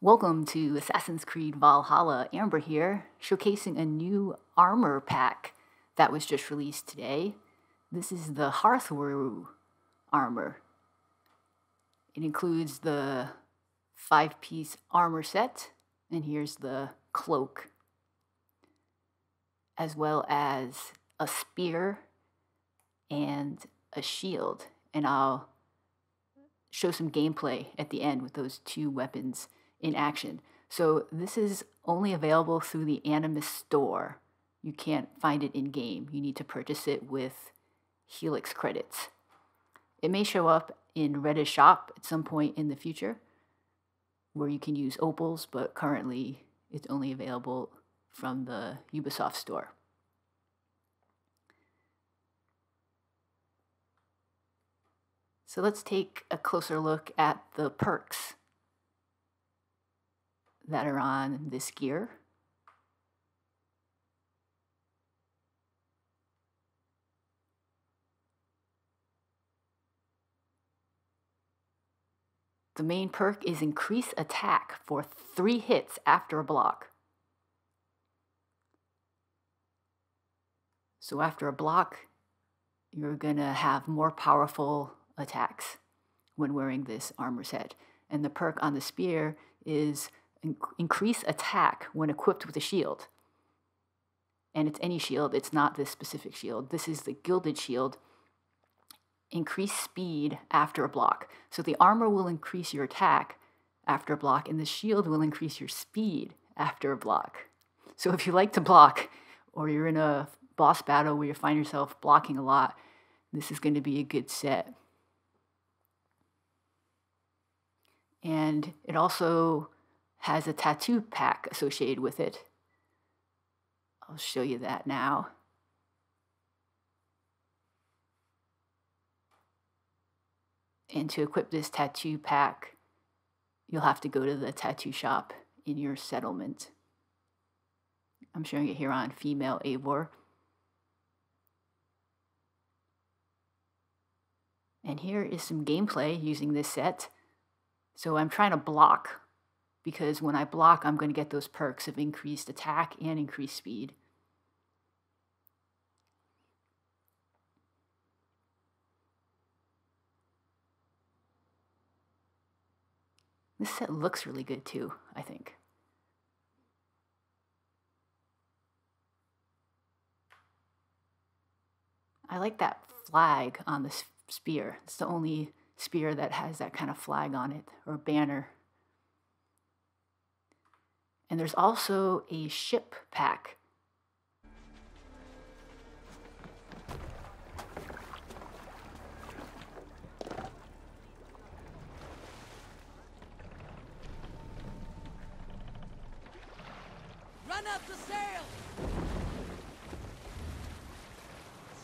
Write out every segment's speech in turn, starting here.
Welcome to Assassin's Creed Valhalla. Amber here, showcasing a new armor pack that was just released today. This is the Hearthweru armor. It includes the five piece armor set, and here's the cloak, as well as a spear and a shield. And I'll show some gameplay at the end with those two weapons in action. So this is only available through the Animus store. You can't find it in game. You need to purchase it with Helix credits. It may show up in Reda shop at some point in the future where you can use opals, but currently it's only available from the Ubisoft store. So let's take a closer look at the perks that are on this gear. The main perk is increase attack for three hits after a block. So after a block, you're gonna have more powerful attacks when wearing this armor set. And the perk on the spear is increase attack when equipped with a shield. And it's any shield, it's not this specific shield. This is the Gilded Shield. Increase speed after a block. So the armor will increase your attack after a block, and the shield will increase your speed after a block. So if you like to block, or you're in a boss battle where you find yourself blocking a lot, this is going to be a good set. And it also has a tattoo pack associated with it. I'll show you that now. And to equip this tattoo pack, you'll have to go to the tattoo shop in your settlement. I'm showing it here on female Eivor. And here is some gameplay using this set. So I'm trying to block because when I block, I'm going to get those perks of increased attack and increased speed. This set looks really good too, I think. I like that flag on the spear. It's the only spear that has that kind of flag on it, or banner. And there's also a ship pack. Run up the sail!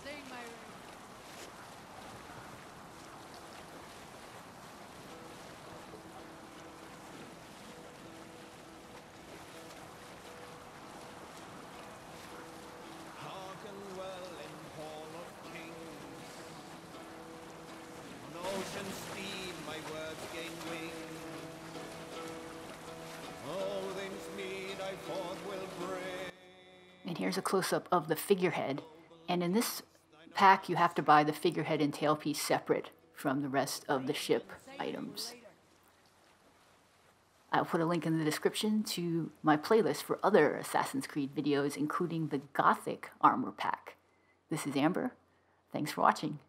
Sing my Hearken well in hall of kings. On steam my words gain wings. All things I will bring. And here's a close up of the figurehead. And in this pack, you have to buy the figurehead and tailpiece separate from the rest of the ship items. I'll put a link in the description to my playlist for other Assassin's Creed videos, including the Gothic armor pack. This is Amber. Thanks for watching.